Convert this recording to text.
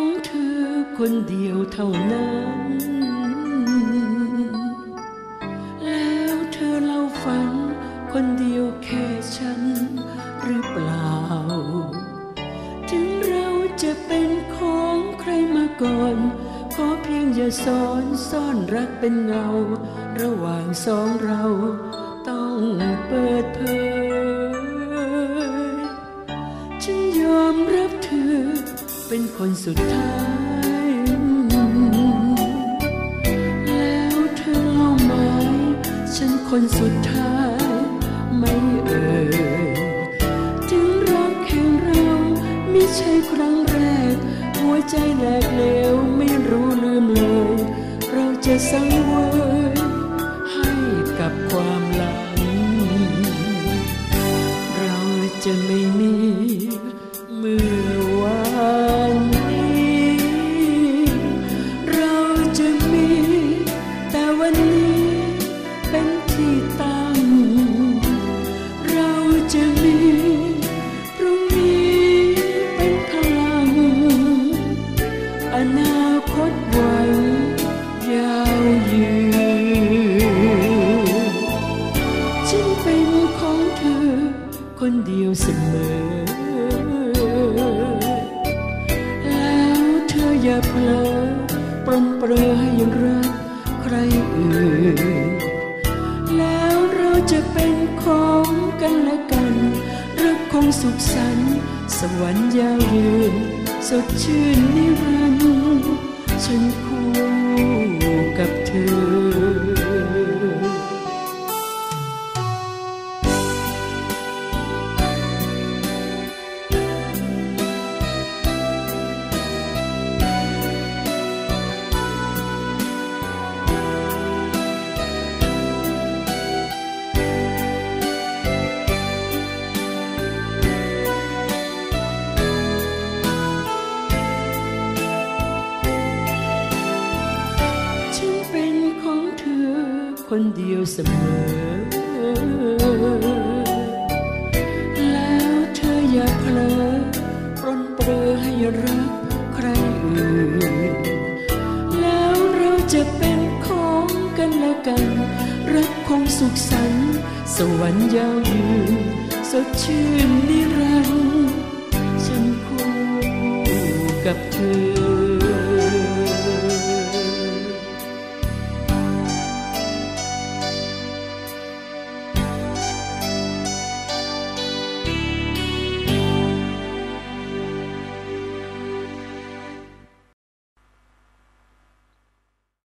ของเธอคนเดียวเท่านั้น แล้วเธอเล่าฝัน คนเดียวแค่ฉันหรือเปล่า ถึงเราจะเป็นของใครมาก่อน ขอเพียงอย่าสอนซ่อนรักเป็นเงา ระหว่างสองเราต้องเปิดเผย เป็นคนสุดท้าย แล้วเธอเล่าไหมฉันคนสุดท้าย ไม่เอ่ยถึงรักแห่งเราไม่ใช่ครั้งแรก หัวใจแหลกเหลวไม่รู้ลืมเลย เราจะสังเวยให้กับความหลัง เราจะไม่มีมือ คตหวังยาวยืนฉันเป็นของเธอ คนเดียวเสมอ แล้วเธออย่าเผลอปรนเปรอให้ยังรักใครอื่น แล้วเราจะเป็นของกันและกันรักคงสุขสันต์สวรรค์ยาวยืน สดชื่นนิรันดร์ฉัน คนเดียวเสมอ แล้วเธออย่าเผลอปรนเปรอให้รักใครอื่น แล้วเราจะเป็นของกันและกัน รักคงสุขสันต์สวรรค์ยาวยืนสดชื่นนิรันดร์ฉันคู่กับเธอ